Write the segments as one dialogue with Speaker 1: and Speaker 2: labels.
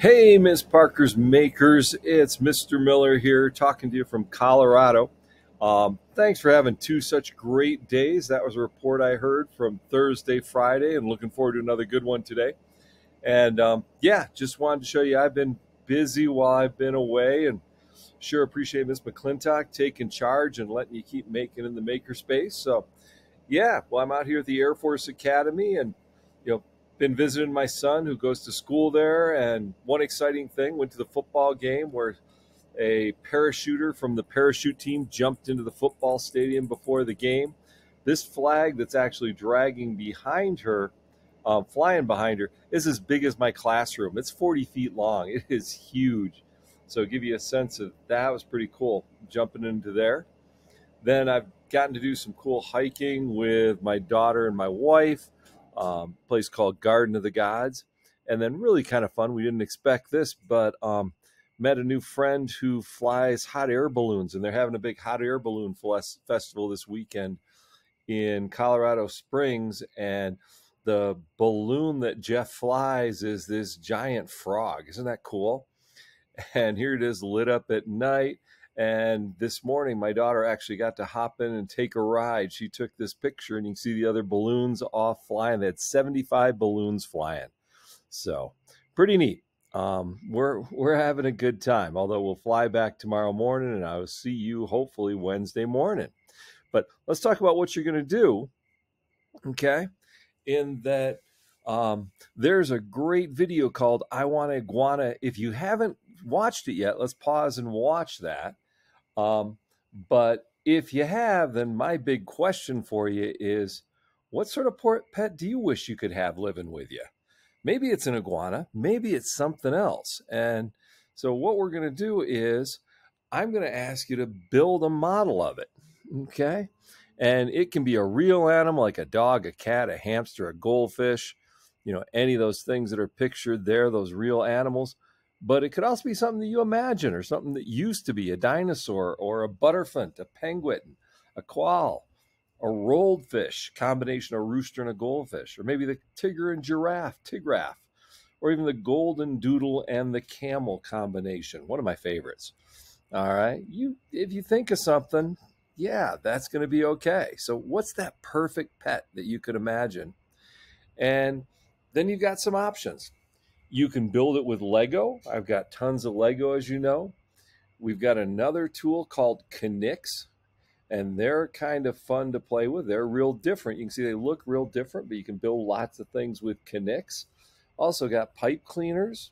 Speaker 1: Hey, Miss Parker's Makers. It's Mr. Miller here talking to you from Colorado. Um, thanks for having two such great days. That was a report I heard from Thursday, Friday, and looking forward to another good one today. And um, yeah, just wanted to show you I've been busy while I've been away and sure appreciate Miss McClintock taking charge and letting you keep making in the makerspace. So yeah, well, I'm out here at the Air Force Academy and been visiting my son who goes to school there. And one exciting thing went to the football game where a parachuter from the parachute team jumped into the football stadium before the game. This flag that's actually dragging behind her, um, flying behind her, is as big as my classroom. It's 40 feet long. It is huge. So give you a sense of that was pretty cool jumping into there. Then I've gotten to do some cool hiking with my daughter and my wife um, place called Garden of the Gods. And then, really kind of fun, we didn't expect this, but um, met a new friend who flies hot air balloons, and they're having a big hot air balloon festival this weekend in Colorado Springs. And the balloon that Jeff flies is this giant frog. Isn't that cool? And here it is lit up at night and this morning, my daughter actually got to hop in and take a ride. She took this picture, and you can see the other balloons off flying. They had 75 balloons flying. So, pretty neat. Um, we're we're having a good time. Although we'll fly back tomorrow morning, and I will see you hopefully Wednesday morning. But let's talk about what you're going to do. Okay, in that um, there's a great video called "I Wanna Iguana." If you haven't watched it yet, let's pause and watch that. Um, but if you have, then my big question for you is what sort of pet do you wish you could have living with you? Maybe it's an iguana, maybe it's something else. And so, what we're going to do is I'm going to ask you to build a model of it. Okay. And it can be a real animal like a dog, a cat, a hamster, a goldfish, you know, any of those things that are pictured there, those real animals but it could also be something that you imagine or something that used to be a dinosaur or a butterfint, a penguin, a quail, a rolled fish, combination of rooster and a goldfish, or maybe the tiger and giraffe, tigraph, or even the golden doodle and the camel combination. One of my favorites. All right. You if you think of something, yeah, that's going to be okay. So what's that perfect pet that you could imagine? And then you've got some options you can build it with Lego. I've got tons of Lego, as you know. We've got another tool called K'NEX, and they're kind of fun to play with. They're real different. You can see they look real different, but you can build lots of things with K'NEX. Also got pipe cleaners,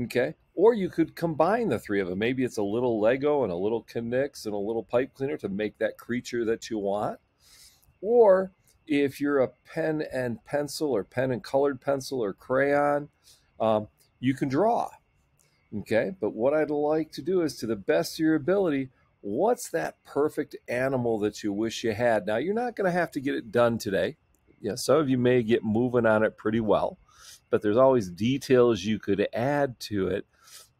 Speaker 1: okay? Or you could combine the three of them. Maybe it's a little Lego and a little K'NEX and a little pipe cleaner to make that creature that you want. Or if you're a pen and pencil or pen and colored pencil or crayon, um, you can draw. Okay, but what I'd like to do is to the best of your ability, what's that perfect animal that you wish you had? Now, you're not going to have to get it done today. Yeah, some of you may get moving on it pretty well, but there's always details you could add to it.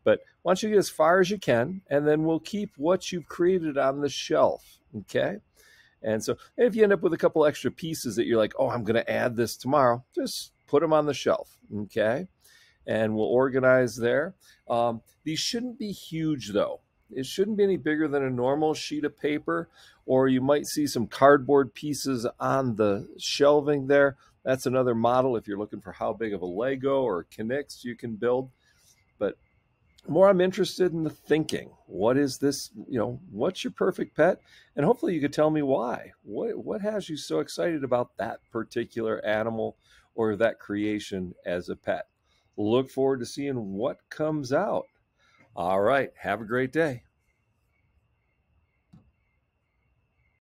Speaker 1: But don't you get as far as you can, and then we'll keep what you've created on the shelf. Okay. And so if you end up with a couple extra pieces that you're like, oh, I'm going to add this tomorrow, just put them on the shelf. Okay and we'll organize there. Um, these shouldn't be huge though. It shouldn't be any bigger than a normal sheet of paper, or you might see some cardboard pieces on the shelving there. That's another model if you're looking for how big of a Lego or K'NEX you can build. But more I'm interested in the thinking. What is this, you know, what's your perfect pet? And hopefully you could tell me why. What what has you so excited about that particular animal or that creation as a pet? Look forward to seeing what comes out. All right. Have a great day.